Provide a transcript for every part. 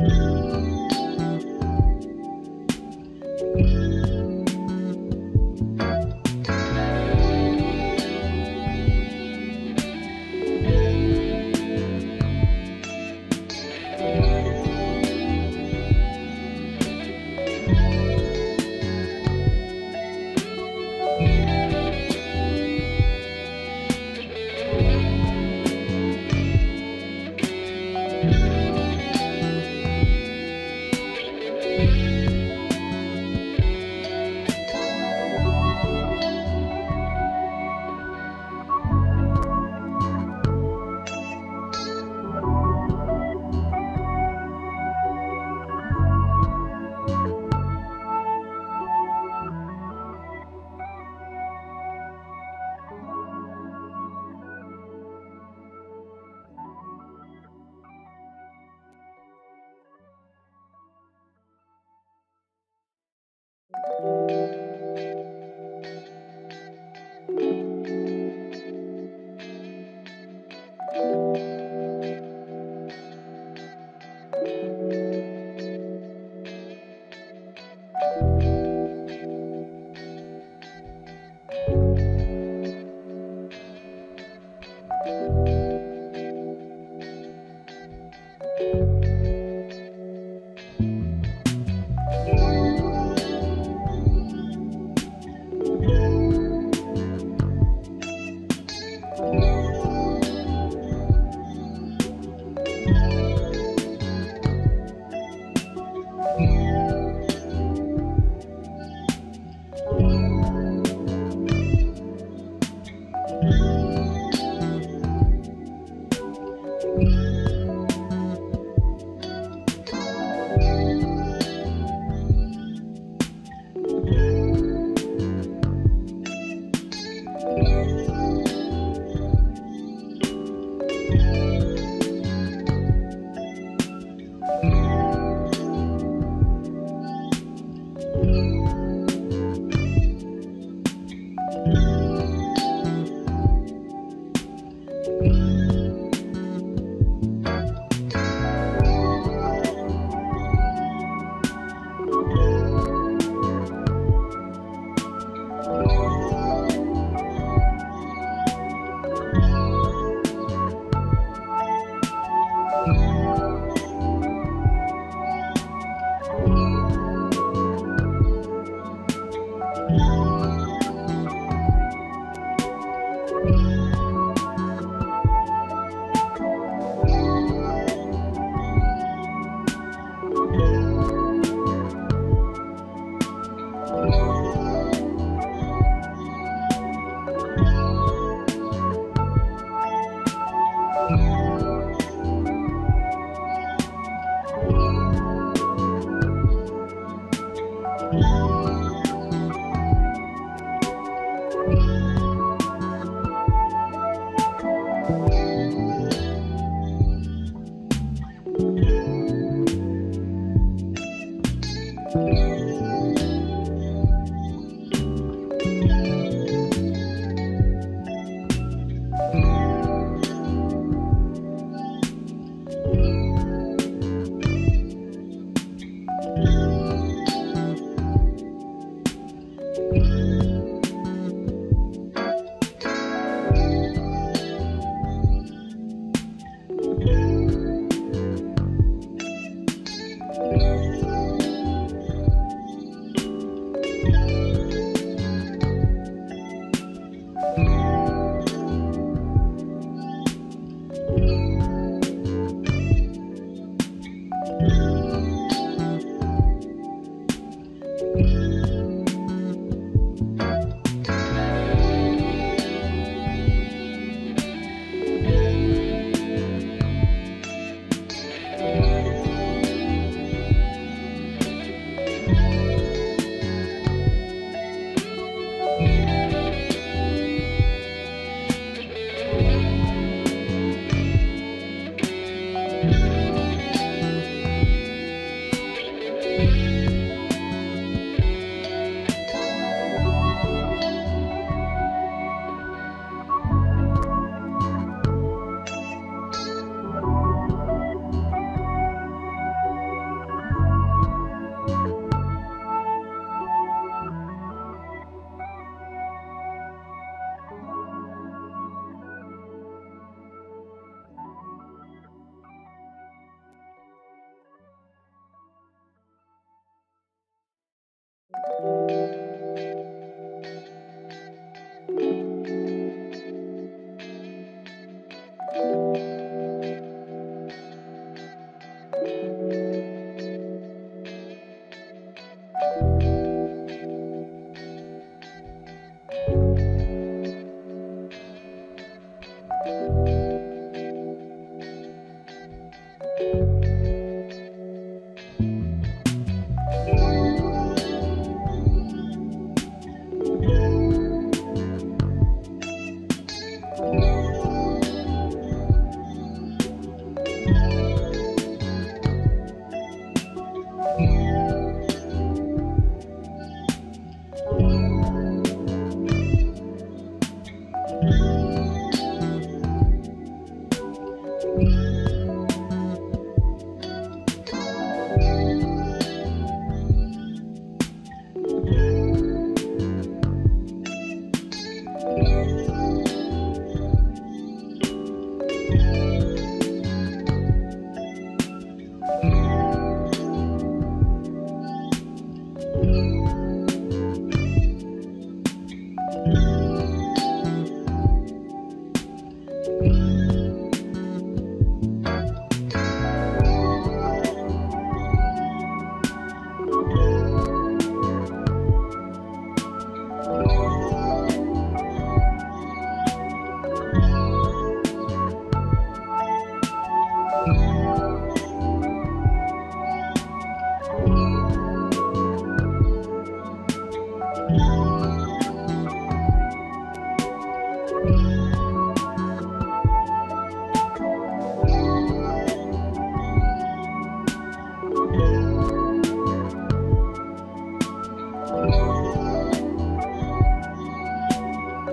Música Bye.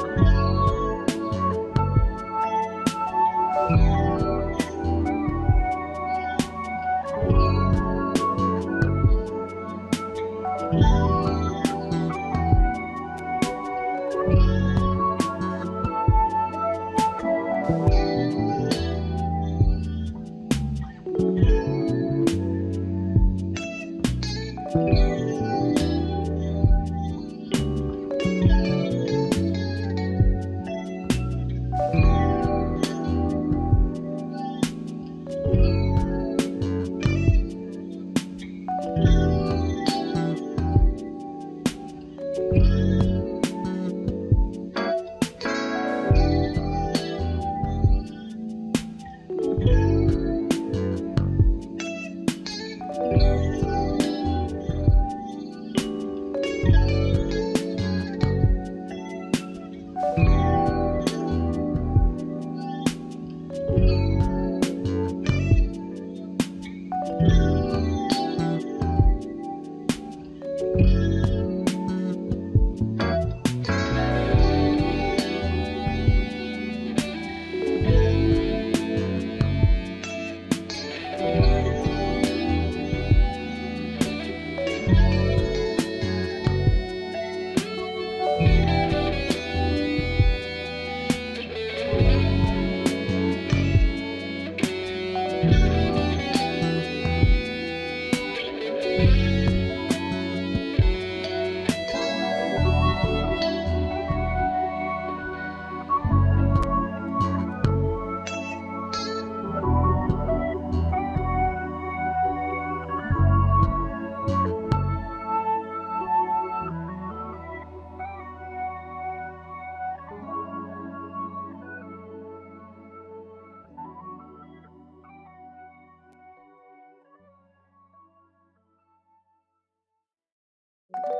oh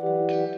you